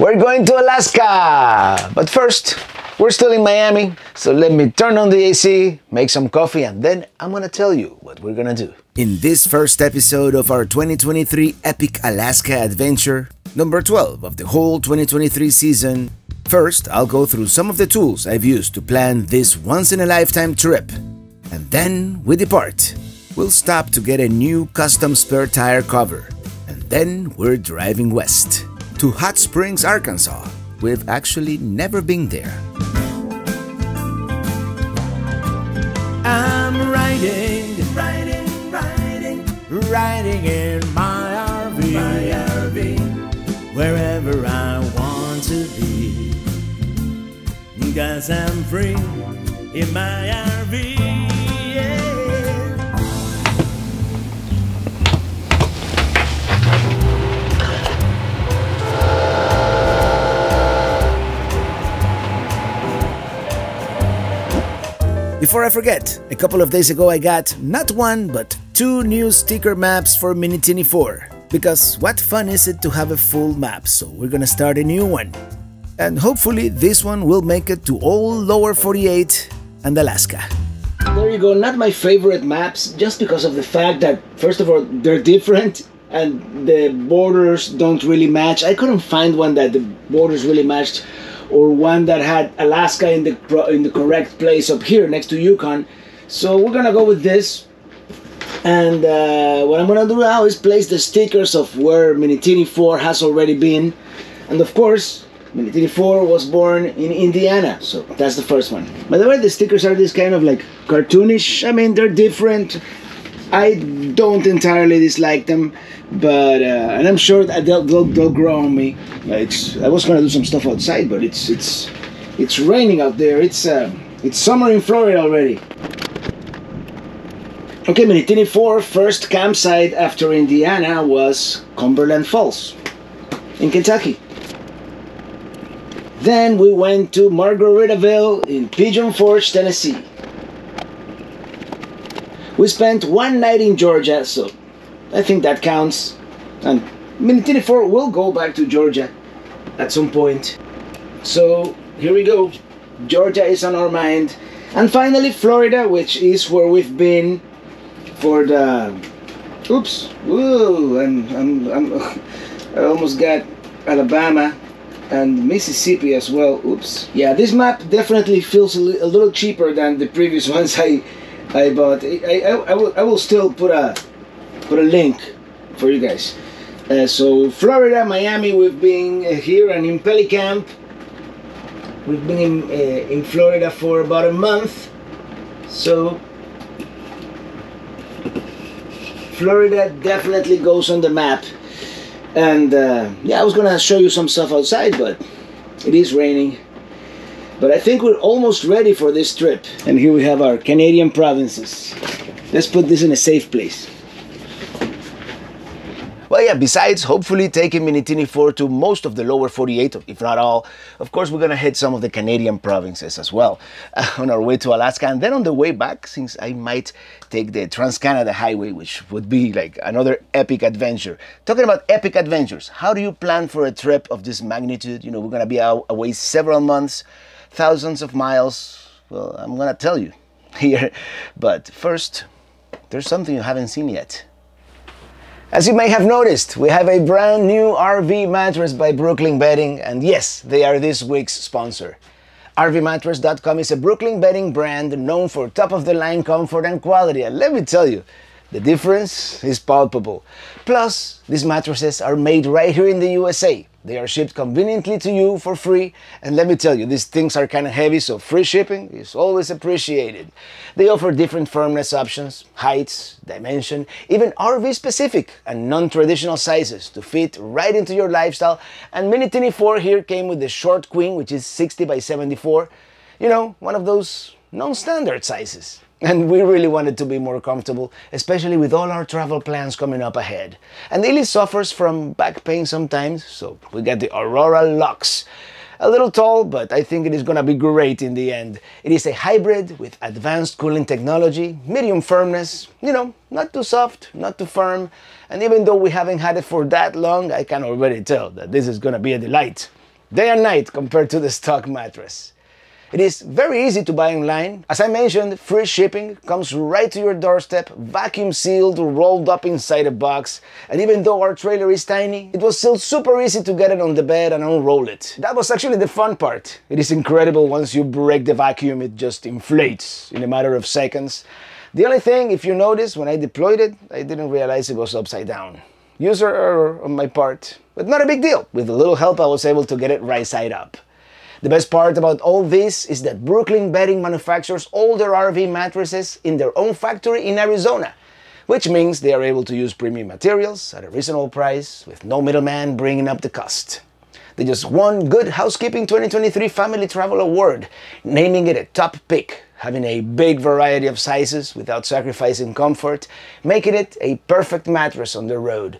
We're going to Alaska! But first, we're still in Miami, so let me turn on the AC, make some coffee, and then I'm gonna tell you what we're gonna do. In this first episode of our 2023 Epic Alaska Adventure, number 12 of the whole 2023 season, first I'll go through some of the tools I've used to plan this once in a lifetime trip. And then we depart. We'll stop to get a new custom spare tire cover. And then we're driving west to Hot Springs, Arkansas. We've actually never been there. I'm riding, riding, riding, riding in my RV, my RV, wherever I want to be. Cause I'm free in my RV. Before I forget, a couple of days ago I got not one but two new sticker maps for Minitini 4. Because what fun is it to have a full map, so we're gonna start a new one. And hopefully this one will make it to all lower 48 and Alaska. There you go, not my favorite maps just because of the fact that first of all they're different and the borders don't really match. I couldn't find one that the borders really matched or one that had Alaska in the in the correct place up here next to Yukon. So we're gonna go with this. And uh, what I'm gonna do now is place the stickers of where Minitini 4 has already been. And of course, Minitini 4 was born in Indiana, so that's the first one. By the way, the stickers are this kind of like cartoonish. I mean, they're different. I don't entirely dislike them, but uh, and I'm sure that they'll, they'll, they'll grow on me. It's I was gonna do some stuff outside, but it's it's it's raining out there. It's uh, it's summer in Florida already. Okay, Minitini 4 first campsite after Indiana was Cumberland Falls in Kentucky. Then we went to Margaritaville in Pigeon Forge, Tennessee. We spent one night in Georgia, so I think that counts. And Minitini 4 will go back to Georgia at some point. So here we go. Georgia is on our mind. And finally, Florida, which is where we've been for the. Oops. Whoa. I'm, I'm, I'm, I almost got Alabama and Mississippi as well. Oops. Yeah, this map definitely feels a, a little cheaper than the previous ones I I bought. I, I, I, will, I will still put a put a link for you guys. Uh, so Florida, Miami, we've been uh, here and in Pelicamp. We've been in, uh, in Florida for about a month. So Florida definitely goes on the map. And uh, yeah, I was gonna show you some stuff outside, but it is raining. But I think we're almost ready for this trip. And here we have our Canadian provinces. Let's put this in a safe place. Well, yeah, besides hopefully taking Minitini 4 to most of the lower 48, if not all, of course, we're going to hit some of the Canadian provinces as well uh, on our way to Alaska. And then on the way back, since I might take the Trans Canada Highway, which would be like another epic adventure. Talking about epic adventures, how do you plan for a trip of this magnitude? You know, we're going to be away several months, thousands of miles. Well, I'm to tell you here. But first, there's something you haven't seen yet. As you may have noticed, we have a brand new RV mattress by Brooklyn Bedding, and yes, they are this week's sponsor. RVMattress.com is a Brooklyn bedding brand known for top of the line comfort and quality, and let me tell you, the difference is palpable. Plus, these mattresses are made right here in the USA. They are shipped conveniently to you for free, and let me tell you, these things are kind of heavy, so free shipping is always appreciated. They offer different firmness options, heights, dimension, even RV specific and non traditional sizes to fit right into your lifestyle. And Minitini 4 here came with the short queen, which is 60 by 74. You know, one of those non standard sizes. And we really wanted to be more comfortable, especially with all our travel plans coming up ahead. And Illy suffers from back pain sometimes, so we got the Aurora Lux. A little tall, but I think it is gonna be great in the end. It is a hybrid with advanced cooling technology, medium firmness, you know, not too soft, not too firm. And even though we haven't had it for that long, I can already tell that this is gonna be a delight. day and night compared to the stock mattress. It is very easy to buy online. As I mentioned, free shipping comes right to your doorstep, vacuum sealed, rolled up inside a box. And even though our trailer is tiny, it was still super easy to get it on the bed and unroll it. That was actually the fun part. It is incredible once you break the vacuum, it just inflates in a matter of seconds. The only thing, if you notice, when I deployed it, I didn't realize it was upside down. User error on my part, but not a big deal. With a little help, I was able to get it right side up. The best part about all this is that Brooklyn Bedding manufactures all their RV mattresses in their own factory in Arizona, which means they are able to use premium materials at a reasonable price with no middleman bringing up the cost. They just won Good Housekeeping 2023 Family Travel Award, naming it a top pick, having a big variety of sizes without sacrificing comfort, making it a perfect mattress on the road.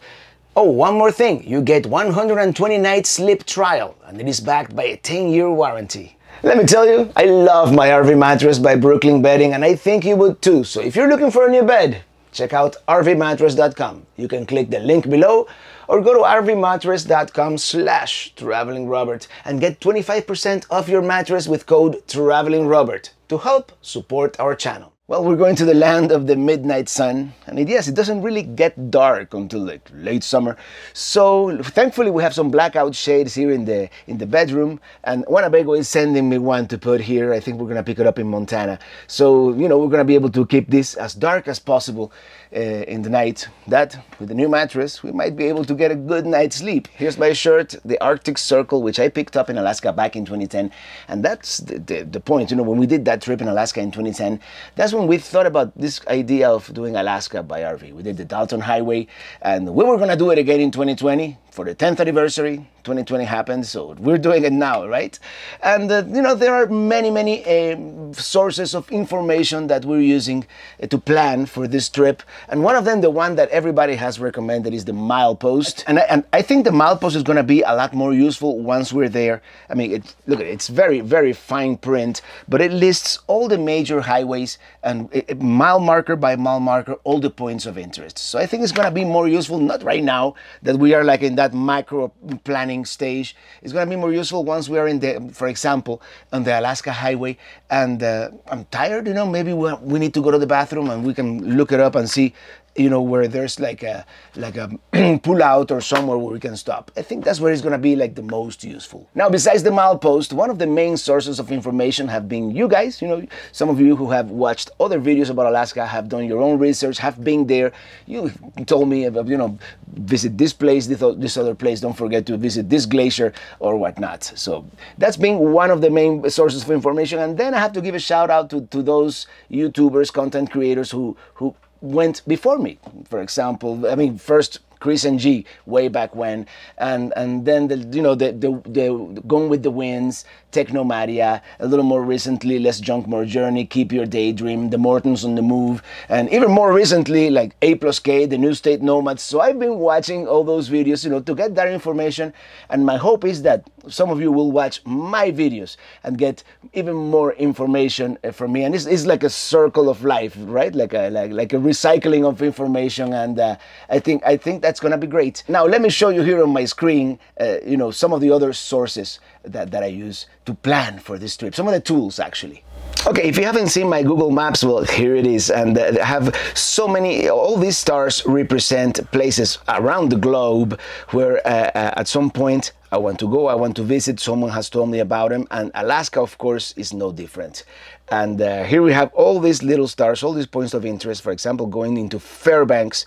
Oh, one more thing. You get 120 night sleep trial and it is backed by a 10 year warranty. Let me tell you, I love my RV mattress by Brooklyn Bedding and I think you would too. So if you're looking for a new bed, check out rvmattress.com. You can click the link below or go to rvmattress.com slash travelingrobert and get 25% off your mattress with code travelingrobert to help support our channel. Well, we're going to the land of the midnight sun, and yes, it doesn't really get dark until like late summer. So thankfully, we have some blackout shades here in the in the bedroom, and Winnebago is sending me one to put here. I think we're gonna pick it up in Montana. So you know, we're gonna be able to keep this as dark as possible uh, in the night. That with the new mattress, we might be able to get a good night's sleep. Here's my shirt, the Arctic Circle, which I picked up in Alaska back in 2010, and that's the, the, the point. You know, when we did that trip in Alaska in 2010, that's when when we thought about this idea of doing Alaska by RV. We did the Dalton Highway, and we were going to do it again in 2020 for the 10th anniversary. 2020 happened, so we're doing it now, right? And uh, you know, there are many, many uh, sources of information that we're using uh, to plan for this trip. And one of them, the one that everybody has recommended, is the milepost. And I, and I think the milepost is going to be a lot more useful once we're there. I mean, it, look, it's very, very fine print, but it lists all the major highways and it, it, mile marker by mile marker, all the points of interest. So I think it's going to be more useful, not right now that we are like in that micro planning stage. It's going to be more useful once we are in the, for example, on the Alaska Highway, and uh, I'm tired. You know, maybe we, we need to go to the bathroom, and we can look it up and see you know where there's like a like a pull out or somewhere where we can stop. I think that's where it's going to be like the most useful. Now besides the milepost one of the main sources of information have been you guys. You know some of you who have watched other videos about alaska have done your own research have been there. You told me about you know visit this place this, this other place. Don't forget to visit this glacier or whatnot. So that's been one of the main sources of information. And then i have to give a shout out to, to those youtubers content creators who who went before me. For example, I mean, first Chris and G way back when, and and then the you know the the, the Gone with the Wynns, Technomadia, a little more recently, Less Junk More Journey, Keep Your Daydream, The Mortons on the Move, and even more recently, like A plus K, The New State Nomads. So I've been watching all those videos, you know, to get that information, and my hope is that some of you will watch my videos and get even more information uh, from me. And it's, it's like a circle of life, right? Like a like like a recycling of information, and uh, I think I think that's gonna be great. Now let me show you here on my screen, uh, you know, some of the other sources that, that I use to plan for this trip. Some of the tools actually. Okay, if you haven't seen my Google Maps, well, here it is. And uh, have so many, all these stars represent places around the globe where uh, uh, at some point I want to go, I want to visit, someone has told me about them. And Alaska, of course, is no different. And uh, here we have all these little stars, all these points of interest. For example, going into Fairbanks.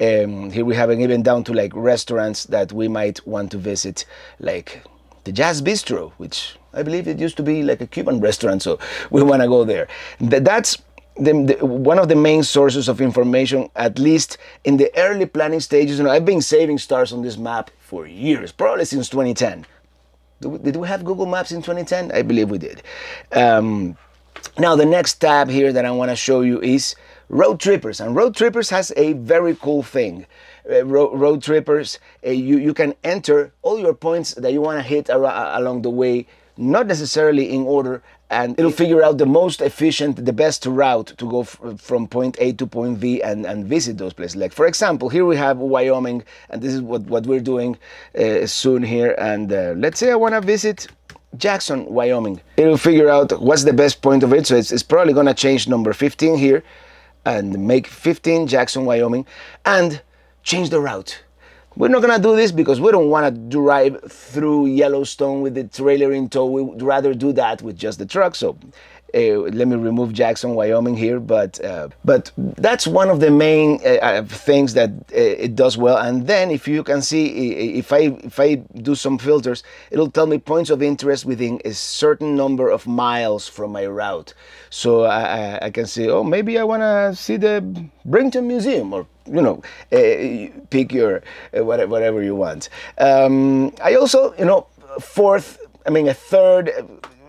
Um, here we have even down to like restaurants that we might want to visit, like the Jazz Bistro, which I believe it used to be like a Cuban restaurant, so we want to go there. That's the, the, one of the main sources of information, at least in the early planning stages. You know, I've been saving stars on this map for years, probably since 2010. Did we, have Google Maps in 2010? I believe we did. Um, now, the next tab here that I want to show you is Roadtrippers. And Roadtrippers has a very cool thing. Uh, road, road, trippers, uh, you, you can enter all your points that you want to hit along the way not necessarily in order, and it'll figure out the most efficient, the best route to go from point A to point B and, and visit those places. Like, for example, here we have Wyoming, and this is what, what we're doing uh, soon here. And uh, let's say I want to visit Jackson, Wyoming. It'll figure out what's the best point of it. So it's, it's probably going to change number 15 here and make 15 Jackson, Wyoming, and change the route. We're not gonna do this because we don't wanna drive through Yellowstone with the trailer in tow. We'd rather do that with just the truck. So let me remove Jackson, Wyoming here, but uh, but that's one of the main uh, uh things that uh, it does well. And then if you can see, if I if I do some filters, it'll tell me points of interest within a certain number of miles from my route. So I, I can say, oh, maybe I want to see the Brinton Museum, or you know, uh, pick your whatever you want. Um, I also, you know, fourth, I mean, a third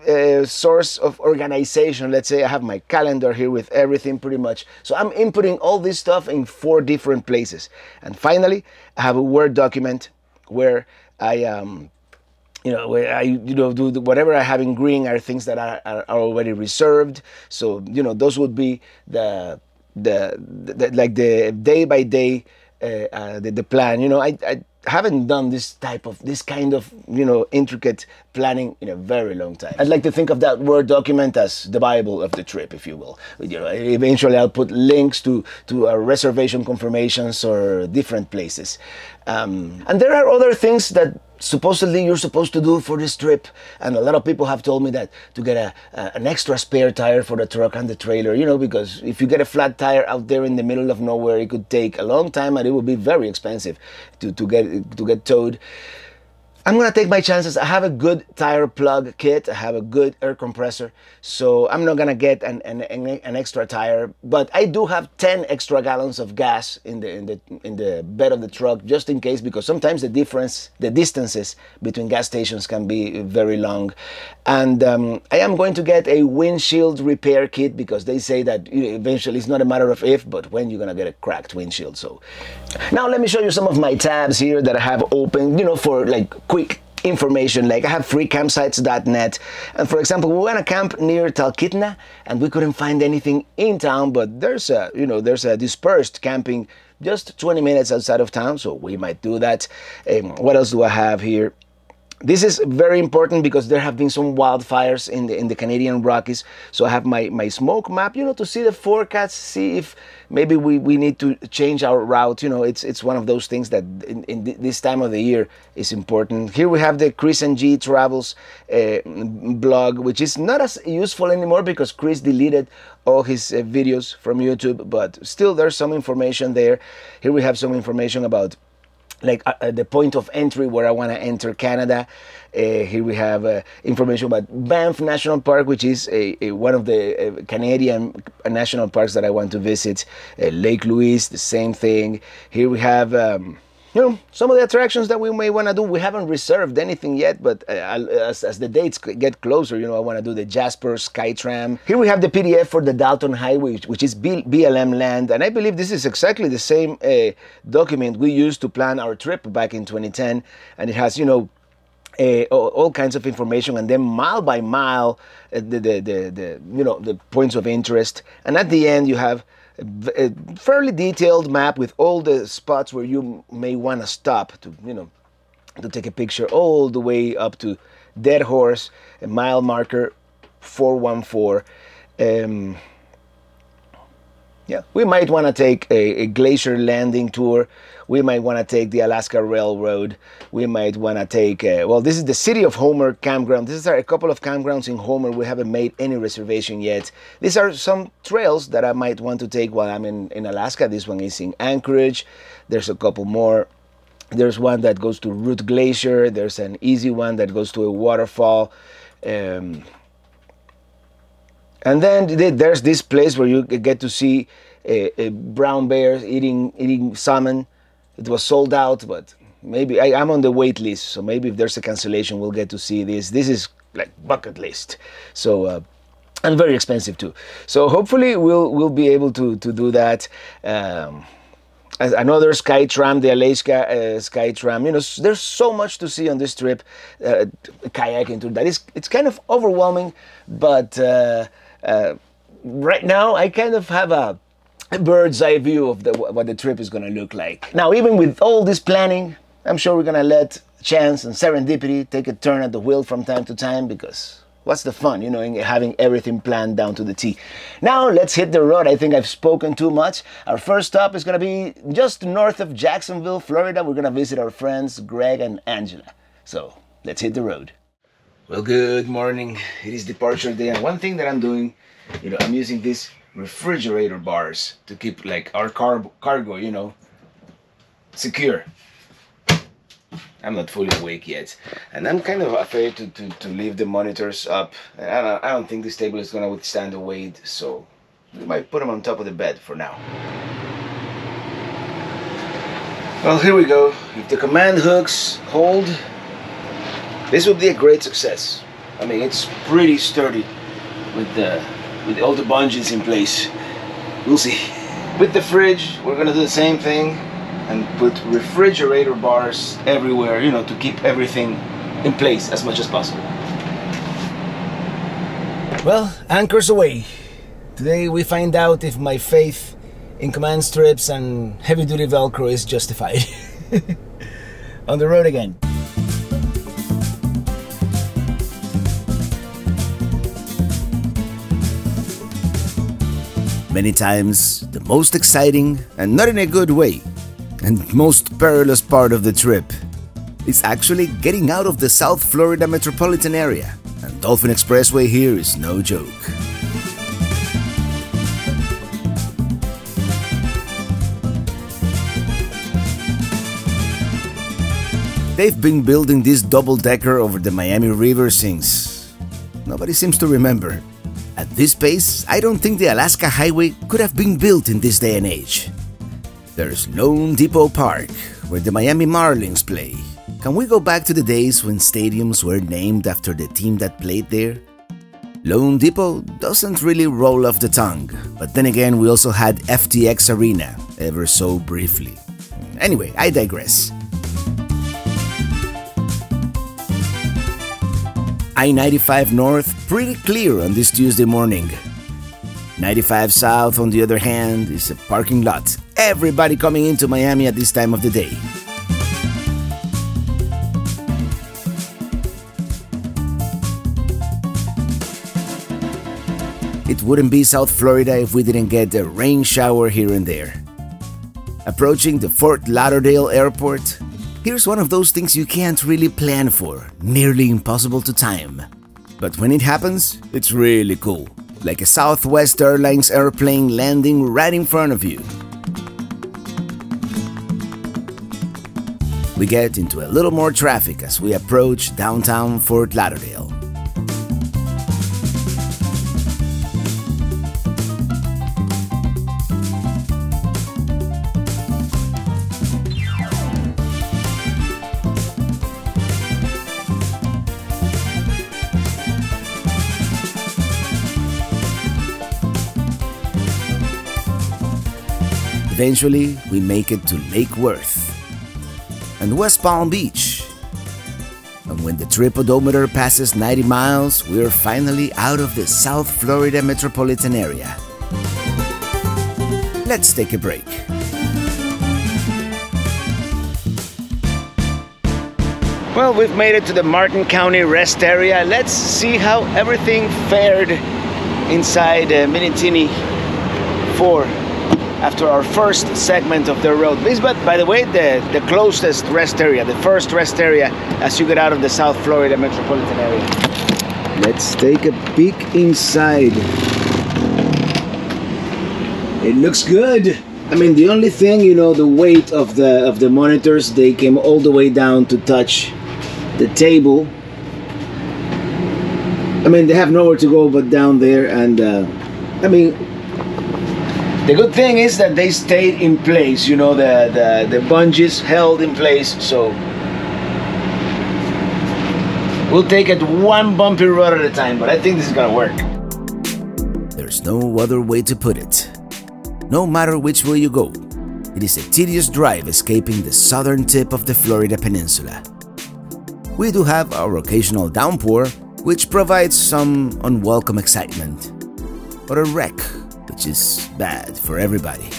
uh, source of organization. Let's say I have my calendar here with everything pretty much. So I'm inputting all this stuff in four different places. And finally, I have a Word document where I um, you know, where I you know do the, whatever I have in green are things that are, are, are already reserved. So you know those would be the the, the like the day by day uh, uh, the, the plan. You know, I, I haven't done this type of this kind of you know intricate planning in a very long time. I'd like to think of that Word document as the Bible of the trip, if you will. You know, eventually I'll put links to to uh, reservation confirmations or different places. Um, and there are other things that supposedly you're supposed to do for this trip. And a lot of people have told me that to get a, a, an extra spare tire for the truck and the trailer you know because if you get a flat tire out there in the middle of nowhere it could take a long time and it would be very expensive to, to get to get towed I'm gonna take my chances. I have a good tire plug kit. I have a good air compressor, so I'm not gonna get an, an, an, extra tire. But I do have 10 extra gallons of gas in the in the in the bed of the truck just in case, because sometimes the difference, the distances between gas stations can be very long. And um, I am going to get a windshield repair kit because they say that eventually it's not a matter of if, but when you're gonna get a cracked windshield. So now let me show you some of my tabs here that I have open. You know, for like quick information like I have freecampsites.net and for example we went to camp near Talkeetna and we couldn't find anything in town but there's a you know there's a dispersed camping just 20 minutes outside of town so we might do that. Um, what else do I have here this is very important because there have been some wildfires in the in the Canadian Rockies. So I have my my smoke map, you know, to see the forecast, see if maybe we, we need to change our route. You know, it's it's one of those things that in, in this time of the year is important. Here we have the Chris and G Travels uh, blog, which is not as useful anymore because Chris deleted all his uh, videos from YouTube, but still there's some information there. Here we have some information about like uh, uh, the point of entry where I want to enter Canada. Uh, here we have uh, information about Banff National Park, which is a, a one of the uh, Canadian national parks that I want to visit. Uh, Lake Louise, the same thing. Here we have. Um, you know, some of the attractions that we may want to do, we haven't reserved anything yet, but uh, as, as the dates get closer, you know, I want to do the Jasper Skytram. Here we have the PDF for the Dalton Highway, which is B BLM land, and I believe this is exactly the same uh, document we used to plan our trip back in 2010, and it has, you know, uh, all kinds of information and then mile by mile uh, the, the, the, the, you know the points of interest and at the end you have a fairly detailed map with all the spots where you may want to stop to, you know, to take a picture all the way up to Deadhorse, a mile marker 414. Um, yeah, we might want to take a, a, glacier landing tour. We might want to take the Alaska Railroad. We might want to take, uh, well, this is the City of Homer campground. These are a couple of campgrounds in Homer. We haven't made any reservation yet. These are some trails that I might want to take while I'm in, in Alaska. This one is in Anchorage. There's a couple more. There's one that goes to Root Glacier. There's an easy one that goes to a waterfall. Um, and then there's this place where you get to see a brown bears eating eating salmon. It was sold out, but maybe I, am on the wait list, so maybe if there's a cancellation, we'll get to see this. This is like bucket list, so uh, and very expensive too. So hopefully we'll we'll be able to to do that. Um, another sky tram, the Alaska uh, sky tram. You know, there's so much to see on this trip, uh, kayaking tour. That is, it's kind of overwhelming, but uh, uh right now I kind of have a, bird's eye view of the, what the trip is going to look like. Now, even with all this planning, I'm sure we're going to let chance and serendipity take a turn at the wheel from time to time because what's the fun, you know, in having everything planned down to the T. Now let's hit the road. I think I've spoken too much. Our first stop is going to be just north of Jacksonville, Florida. We're going to visit our friends Greg and Angela. So let's hit the road. Well, good morning. It is departure day, and one thing that I'm doing, you know, I'm using these refrigerator bars to keep like our car cargo, you know, secure. I'm not fully awake yet. And I'm kind of afraid to, to, to leave the monitors up. I don't, I don't think this table is gonna withstand the weight, so we might put them on top of the bed for now. Well, here we go. If the command hooks hold, this will be a great success. I mean, it's pretty sturdy with the with all the bungees in place. We'll see. With the fridge, we're gonna do the same thing and put refrigerator bars everywhere, you know, to keep everything in place as much as possible. Well, anchors away. Today we find out if my faith in command strips and heavy duty Velcro is justified. On the road again. Many times, the most exciting, and not in a good way, and most perilous part of the trip is actually getting out of the South Florida metropolitan area, and Dolphin Expressway here is no joke. They've been building this double-decker over the Miami River since... nobody seems to remember. At this pace, I don't think the Alaska Highway could have been built in this day and age. There's loanDepot Park, where the Miami Marlins play. Can we go back to the days when stadiums were named after the team that played there? loanDepot doesn't really roll off the tongue, but then again, we also had FTX Arena, ever so briefly. Anyway, I digress. I 95 North pretty clear on this Tuesday morning. 95 South, on the other hand, is a parking lot. Everybody coming into Miami at this time of the day. It wouldn't be South Florida if we didn't get a rain shower here and there. Approaching the Fort Lauderdale airport, here's one of those things you can't really plan for, nearly impossible to time. But when it happens, it's really cool like a Southwest Airlines airplane landing right in front of you. We get into a little more traffic as we approach downtown Fort Lauderdale. Eventually, we make it to Lake Worth and West Palm Beach. And when the trip odometer passes 90 miles, we're finally out of the South Florida metropolitan area. Let's take a break. Well, we've made it to the Martin County rest area. Let's see how everything fared inside uh, Minitini 4 after our first segment of the road. This, but by the way, the, the closest rest area, the first rest area as you get out of the South Florida metropolitan area. Let's take a peek inside. It looks good. I mean, the only thing, you know, the weight of the of the monitors, they came all the way down to touch the table. I mean, they have nowhere to go but down there, and uh, I mean, the good thing is that they stayed in place, you know, the, the, the bungees held in place, so we'll take it one bumpy road at a time, but I think this is gonna work. There's no other way to put it. No matter which way you go, it is a tedious drive escaping the southern tip of the Florida Peninsula. We do have our occasional downpour, which provides some unwelcome excitement, or a wreck, which is bad for everybody.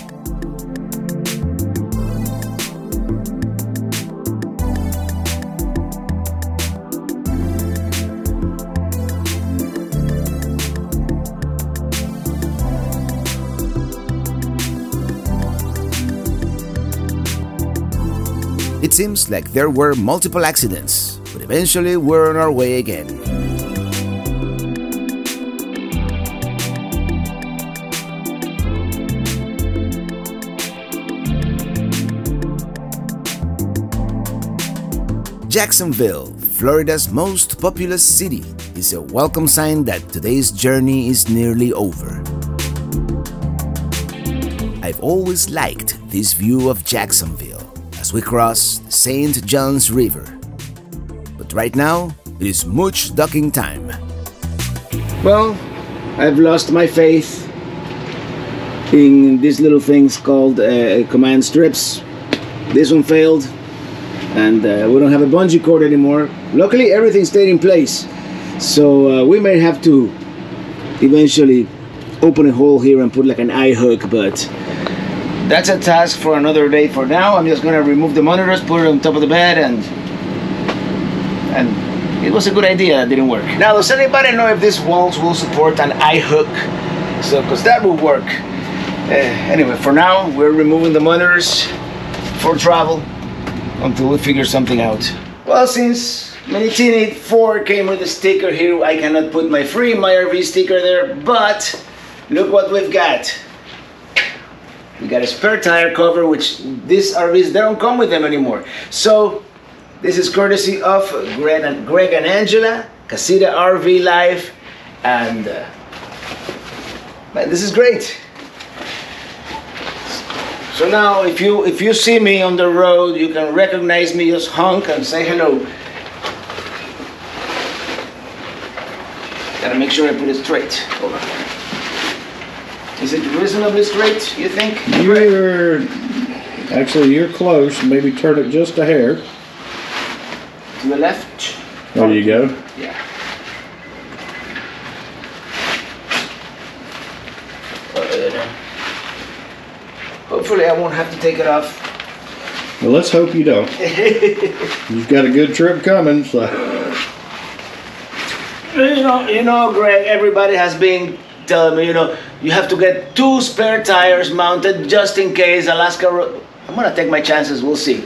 It seems like there were multiple accidents, but eventually we're on our way again. Jacksonville, Florida's most populous city, is a welcome sign that today's journey is nearly over. I've always liked this view of Jacksonville as we cross the St. Johns River. But right now, it is much ducking time. Well, I've lost my faith in these little things called uh, command strips. This one failed, and uh, we don't have a bungee cord anymore. Luckily, everything stayed in place, so uh, we may have to eventually open a hole here and put like an eye hook, but that's a task for another day. For now, I'm just gonna remove the monitors, put it on top of the bed, and and it was a good idea. It didn't work. Now, does anybody know if these walls will support an eye hook? So, because that will work. Uh, anyway, for now, we're removing the monitors for travel until we figure something out. Well, since Minitini 4 came with a sticker here, I cannot put my free My RV sticker there, but look what we've got. We got a spare tire cover, which these RVs, they don't come with them anymore. So, this is courtesy of Greg and, Greg and Angela, Casita RV Life, and uh, man, this is great. So now, if you if you see me on the road, you can recognize me, just honk and say hello. Gotta make sure I put it straight. Hold on. Is it reasonably straight? You think? You're actually you're close. Maybe turn it just a hair. To the left. There you go. Yeah. Uh, Hopefully, I won't have to take it off. Well, let's hope you don't. You've got a good trip coming, so You know, you know, Greg. Everybody has been telling me, you know, you have to get two spare tires mounted just in case Alaska. Ro- I'm gonna take my chances. We'll see.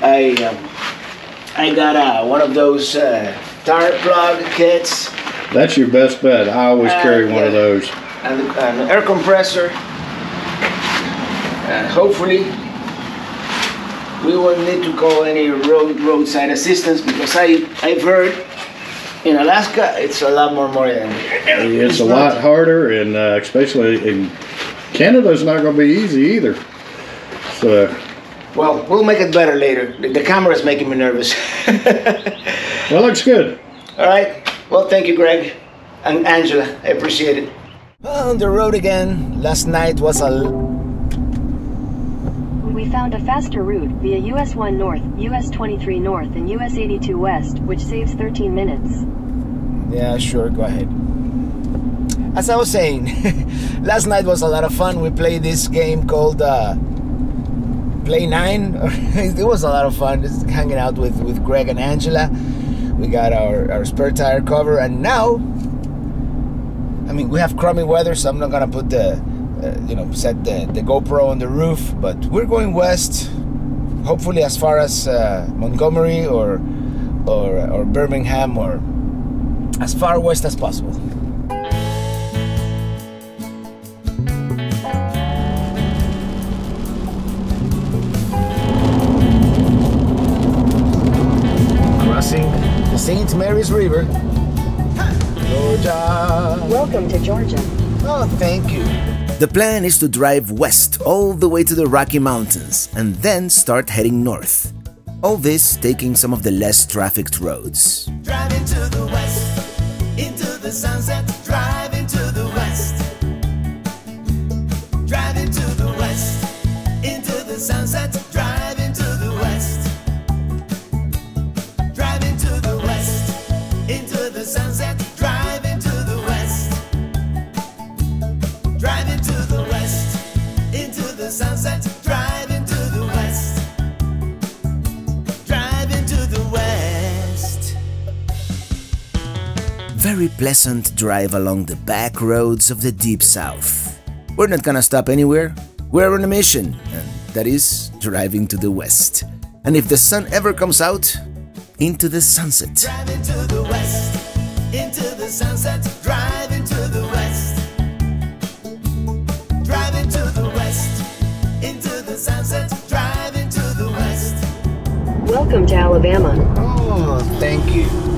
I um, I got uh, one of those uh, tire plug kits that's your best bet. I always Uh, carry one of those. and an air compressor. And hopefully, we won't need to call any road roadside assistance because I I've heard in Alaska it's a lot more more than here. It's a not- lot harder, and uh, especially in Canada's not going to be easy either. So, Well, we'll make it better later. The, the camera's making me nervous. well, looks good. All right. Well, thank you, Greg and Angela. I appreciate it. On the road again. Last night was a We found a faster route via US 1 North, US 23 North, and US 82 West, which saves 13 minutes. Yeah, sure, go ahead. As I was saying, last night was a lot of fun. We played this game called uh, Play 9. it was a lot of fun just hanging out with, with Greg and Angela. We got our, our spare tire cover, and now, I mean, we have crummy weather, so I'm not gonna put the, uh, you know, set the, the GoPro on the roof, but we're going west, hopefully as far as uh, Montgomery or, or, or Birmingham or as far west as possible. Crossing the St. Mary's River. Georgia. Welcome to Georgia. Oh, thank you. The plan is to drive west all the way to the Rocky Mountains and then start heading north. All this taking some of the less trafficked roads. Driving to the west, into the sunset, pleasant drive along the back roads of the Deep South. We're not gonna stop anywhere. We're on a mission, and that is driving to the west. And if the sun ever comes out, into the sunset. Driving to the west, into the sunset, driving to the west. Driving to the west, into the sunset, driving to the west. Welcome to Alabama. Oh, thank you.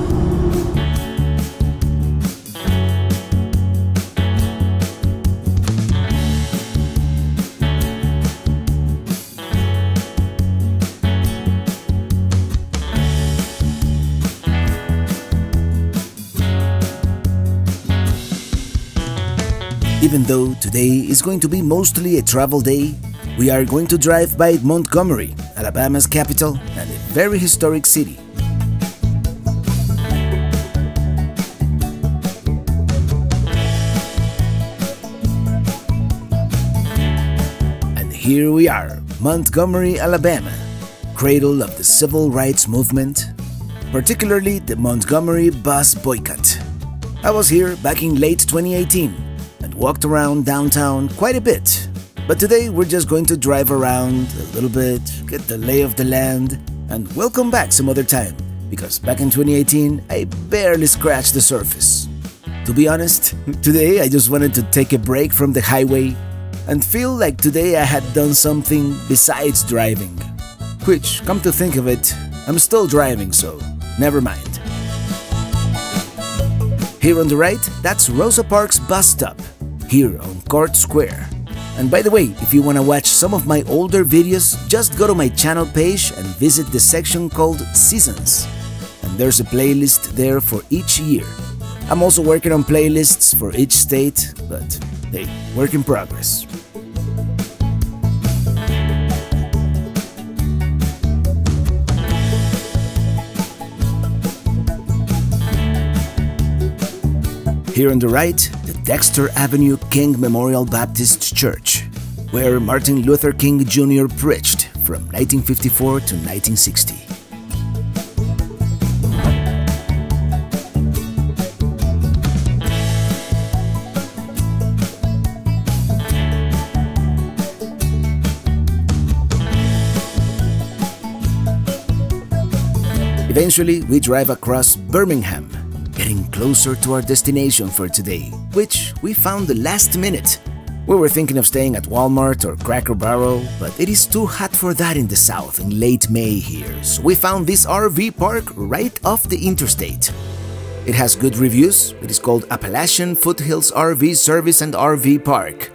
Even though today is going to be mostly a travel day, we are going to drive by Montgomery, Alabama's capital and a very historic city. And here we are, Montgomery, Alabama, cradle of the civil rights movement, particularly the Montgomery bus boycott. I was here back in late 2018 and walked around downtown quite a bit. But today we're just going to drive around a little bit, get the lay of the land, and we'll come back some other time because back in 2018 I barely scratched the surface. To be honest, today I just wanted to take a break from the highway and feel like today I had done something besides driving. Which, come to think of it, I'm still driving, so never mind. Here on the right, that's Rosa Parks bus stop, here on Court Square. And by the way, if you want to watch some of my older videos, just go to my channel page and visit the section called Seasons. And there's a playlist there for each year. I'm also working on playlists for each state, but hey, work in progress. Here on the right, Dexter Avenue King Memorial Baptist Church, where Martin Luther King Jr. preached from 1954 to 1960. Eventually, we drive across Birmingham, closer to our destination for today, which we found the last minute. We were thinking of staying at Walmart or Cracker Barrel, but it is too hot for that in the south in late May here, so we found this RV park right off the interstate. It has good reviews. It is called Appalachian Foothills RV Service and RV Park.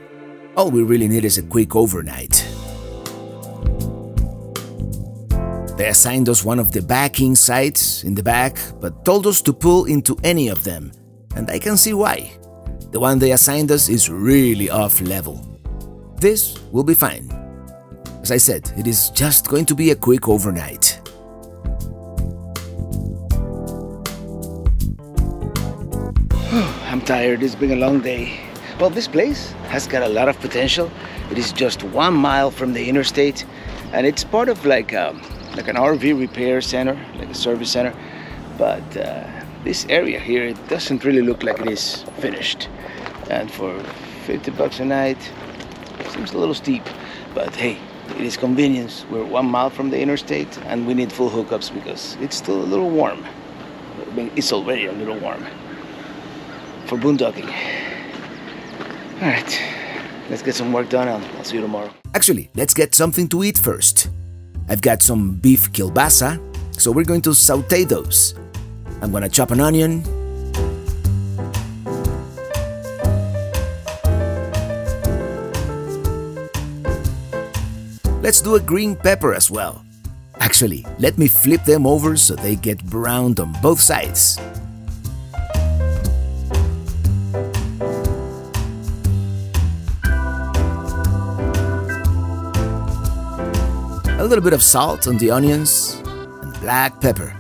All we really need is a quick overnight. They assigned us one of the backing sites in the back, but told us to pull into any of them, and I can see why. The one they assigned us is really off level. This will be fine. As I said, it is just going to be a quick overnight. I'm tired. It's been a long day. Well, this place has got a lot of potential. It is just one mile from the interstate, and it's part of like um, like an RV repair center, like a service center. But uh, this area here, it doesn't really look like it is finished. And for 50 bucks a night, seems a little steep. But hey, it is convenience. We're one mile from the interstate, and we need full hookups because it's still a little warm. I mean, it's already a little warm for boondocking. All right, let's get some work done. I'll, I'll see you tomorrow. Actually, let's get something to eat first. I've got some beef kielbasa, so we're going to saute those. I'm gonna chop an onion. Let's do a green pepper as well. Actually, let me flip them over so they get browned on both sides. A little bit of salt on the onions, and black pepper.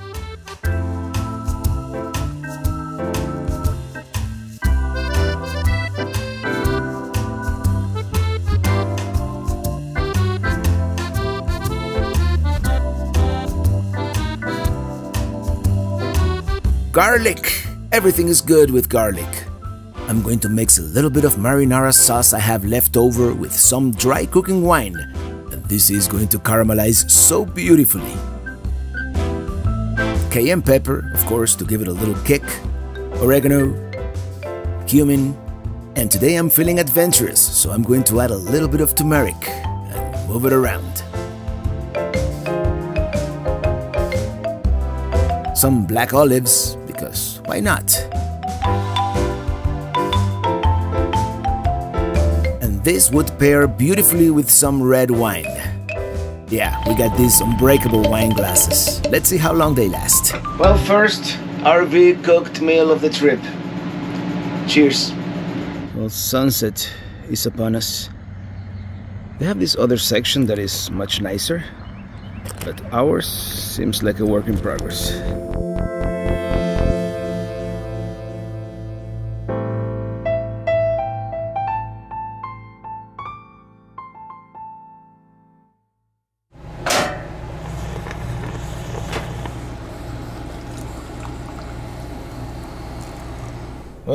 Garlic everything is good with garlic. I'm going to mix a little bit of marinara sauce I have left over with some dry cooking wine, this is going to caramelize so beautifully. Cayenne pepper, of course, to give it a little kick, oregano, cumin, and today I'm feeling adventurous, so I'm going to add a little bit of turmeric and move it around. Some black olives, because why not? This would pair beautifully with some red wine. Yeah, we got these unbreakable wine glasses. Let's see how long they last. Well, first, RV cooked meal of the trip. Cheers. Well, sunset is upon us. They have this other section that is much nicer, but ours seems like a work in progress.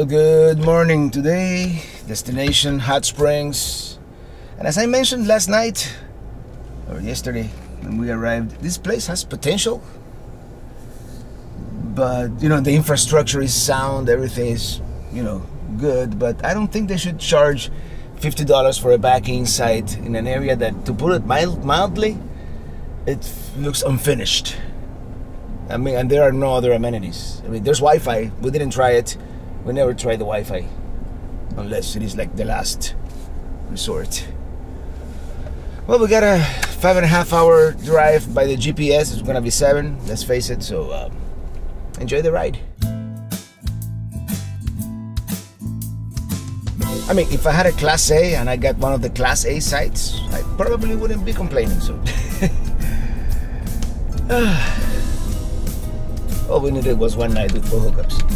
Well, good morning today. Destination Hot Springs. And as I mentioned last night or yesterday when we arrived, this place has potential. But, you know, the infrastructure is sound, everything is, you know, good. But I don't think they should charge $50 for a back-in site in an area that, to put it mild, mildly, it looks unfinished. I mean, and there are no other amenities. I mean, there's Wi-Fi. We didn't try it. We never try the Wi-Fi unless it is like the last resort. Well, we got a five and a half hour drive by the GPS. It's gonna be seven. Let's face it. So uh, enjoy the ride. I mean, if I had a Class A and I got one of the Class A sites, I probably wouldn't be complaining. So. All we needed was one night with four hookups.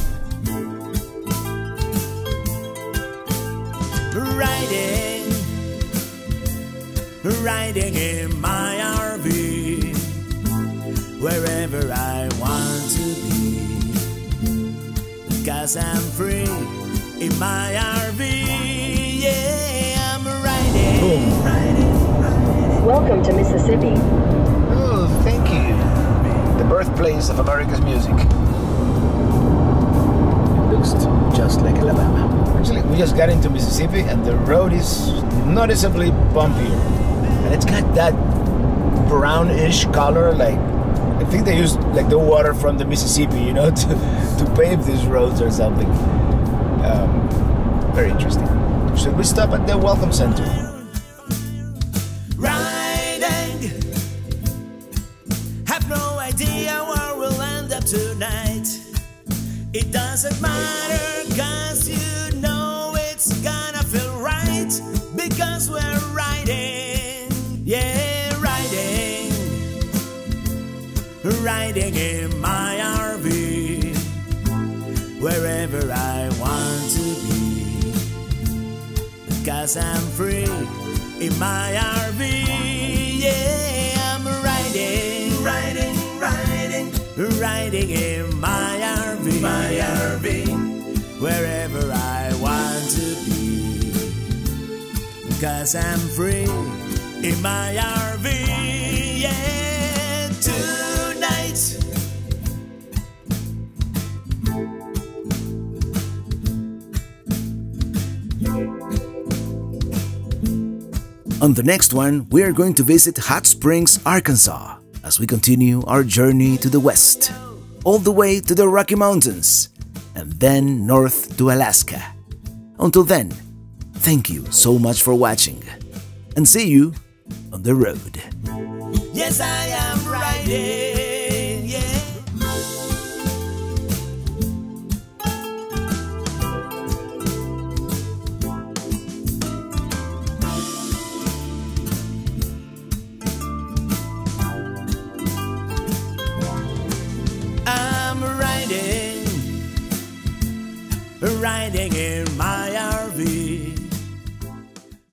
Riding, riding in my RV, wherever I want to be. Cause I'm free in my RV, yeah, I'm riding, riding. Welcome to Mississippi. Oh, thank you. The birthplace of America's music. It looks just like Alabama. Actually, we just got into Mississippi and the road is noticeably bumpier. And it's got that brownish color, like I think they use like the water from the Mississippi, you know, to, to pave these roads or something. Um, very interesting. Should we stop at the Welcome Center? Wherever I want to be. Cause I'm free in my RV. Yeah, tonight. On the next one, we are going to visit Hot Springs, Arkansas, as we continue our journey to the west, all the way to the Rocky Mountains, and then north to Alaska. Until then, thank you so much for watching, and see you on the road. Yes, I am riding. riding in my RV.